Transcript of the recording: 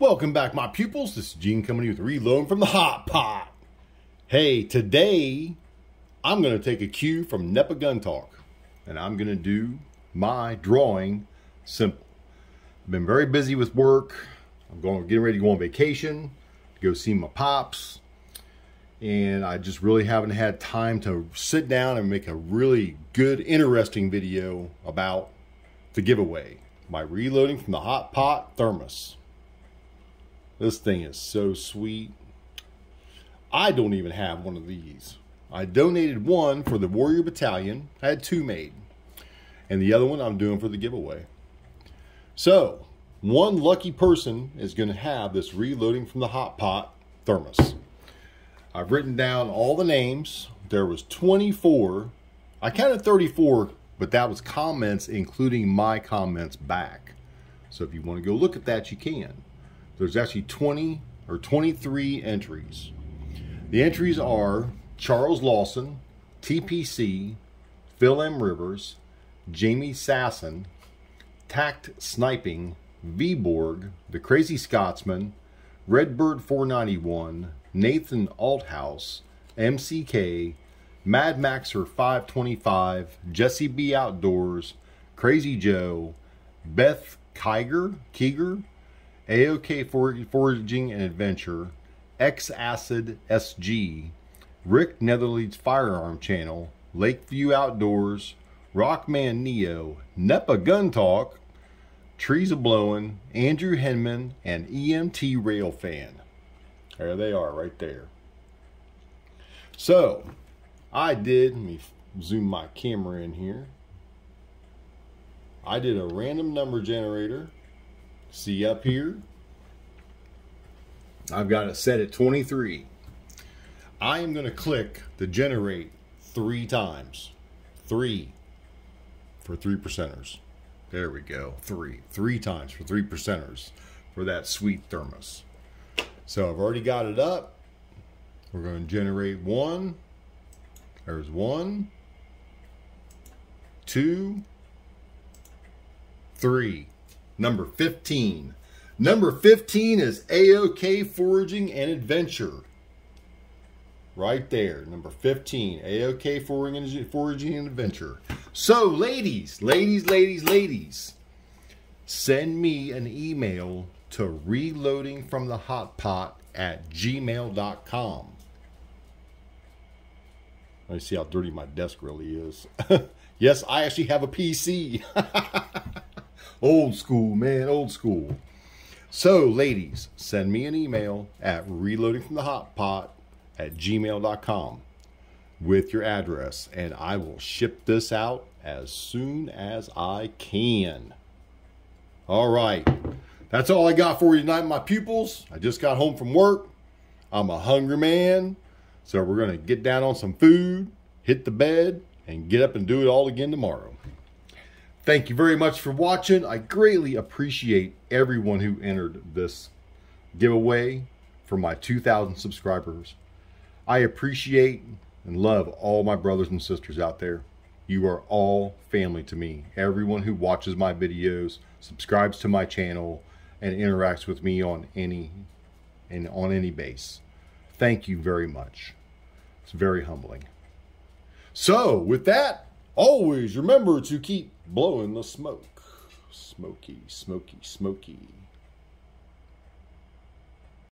Welcome back, my pupils. This is Gene coming to you with Reload from the Hot Pot. Hey, today I'm going to take a cue from NEPA Gun Talk and I'm going to do my drawing simple. I've been very busy with work. I'm going getting ready to go on vacation, to go see my pops, and I just really haven't had time to sit down and make a really good, interesting video about the giveaway by reloading from the hot pot thermos. This thing is so sweet. I don't even have one of these. I donated one for the Warrior Battalion. I had two made. And the other one I'm doing for the giveaway. So, one lucky person is going to have this reloading from the hot pot thermos. I've written down all the names. There was 24. I counted 34, but that was comments including my comments back. So if you want to go look at that, you can. There's actually 20 or 23 entries. The entries are Charles Lawson, TPC, Phil M. Rivers, Jamie Sasson, Tact Sniping, Viborg, The Crazy Scotsman, Redbird 491, Nathan Althouse, MCK, Mad Maxer 525, Jesse B Outdoors, Crazy Joe, Beth Kiger, Kiger, AOK Foraging and Adventure, X Acid SG, Rick Netherly's Firearm Channel, Lakeview Outdoors, Rockman Neo, NEPA Gun Talk, Trees a Blowing, Andrew Henman, and EMT Rail Fan. There they are right there. So, I did, let me zoom my camera in here. I did a random number generator. See up here? I've got it set at 23. I am going to click the generate three times. Three for three percenters. There we go. Three. Three times for three percenters for that sweet thermos. So I've already got it up. We're going to generate one. There's one, two, three. Number 15. Number 15 is AOK Foraging and Adventure. Right there, number 15, AOK Foraging and Adventure. So, ladies, ladies, ladies, ladies, send me an email to reloading from the hot pot at gmail.com. Let me see how dirty my desk really is. yes, I actually have a PC. old school, man, old school. So, ladies, send me an email at reloadingfromthehotpot at gmail.com with your address, and I will ship this out as soon as I can. All right. That's all I got for you tonight, my pupils. I just got home from work. I'm a hungry man. So we're going to get down on some food, hit the bed, and get up and do it all again tomorrow. Thank you very much for watching. I greatly appreciate everyone who entered this giveaway for my 2,000 subscribers. I appreciate and love all my brothers and sisters out there. You are all family to me. Everyone who watches my videos, subscribes to my channel, and interacts with me on any and on any base. Thank you very much. It's very humbling. So, with that, always remember to keep blowing the smoke. Smoky, smoky, smoky.